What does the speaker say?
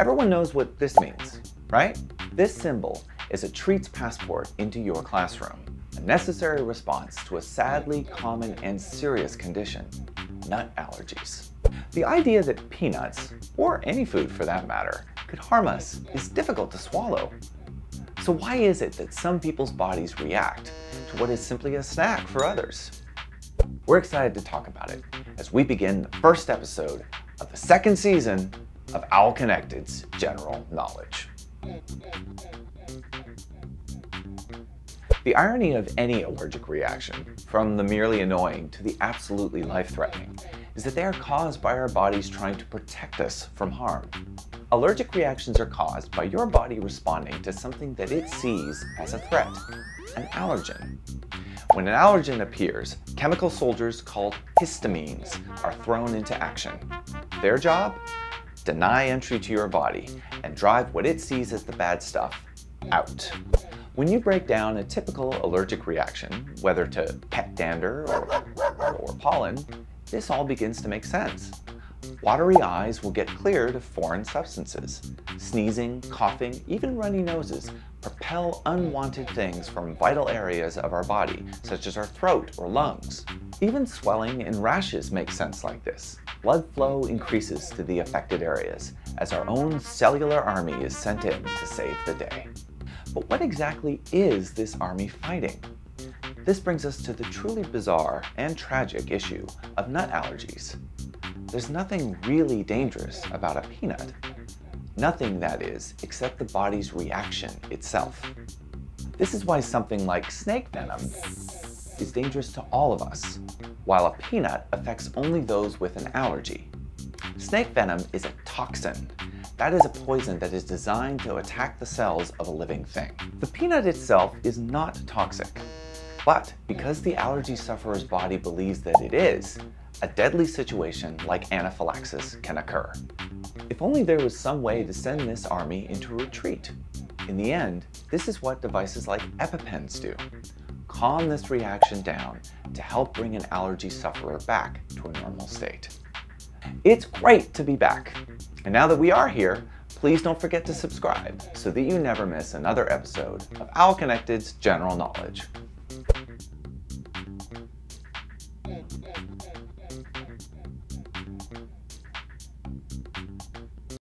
Everyone knows what this means, right? This symbol is a treats passport into your classroom, a necessary response to a sadly common and serious condition, nut allergies. The idea that peanuts, or any food for that matter, could harm us is difficult to swallow. So why is it that some people's bodies react to what is simply a snack for others? We're excited to talk about it as we begin the first episode of the second season of OWLconnected's General Knowledge. The irony of any allergic reaction, from the merely annoying to the absolutely life-threatening, is that they are caused by our bodies trying to protect us from harm. Allergic reactions are caused by your body responding to something that it sees as a threat, an allergen. When an allergen appears, chemical soldiers called histamines are thrown into action. Their job? Deny entry to your body, and drive what it sees as the bad stuff out. When you break down a typical allergic reaction, whether to pet dander or, or pollen, this all begins to make sense. Watery eyes will get cleared of foreign substances. Sneezing, coughing, even runny noses propel unwanted things from vital areas of our body, such as our throat or lungs. Even swelling and rashes make sense like this. Blood flow increases to the affected areas as our own cellular army is sent in to save the day. But what exactly is this army fighting? This brings us to the truly bizarre and tragic issue of nut allergies. There's nothing really dangerous about a peanut. Nothing, that is, except the body's reaction itself. This is why something like snake venom is dangerous to all of us, while a peanut affects only those with an allergy. Snake venom is a toxin. That is a poison that is designed to attack the cells of a living thing. The peanut itself is not toxic, but because the allergy sufferer's body believes that it is, a deadly situation like anaphylaxis can occur. If only there was some way to send this army into retreat. In the end, this is what devices like EpiPens do. Calm this reaction down to help bring an allergy sufferer back to a normal state. It's great to be back. And now that we are here, please don't forget to subscribe so that you never miss another episode of OWLconnected's General Knowledge.